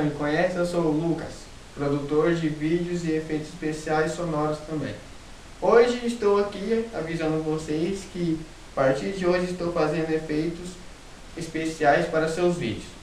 já me conhece, eu sou o Lucas, produtor de vídeos e efeitos especiais sonoros também. Hoje estou aqui avisando vocês que a partir de hoje estou fazendo efeitos especiais para seus vídeos.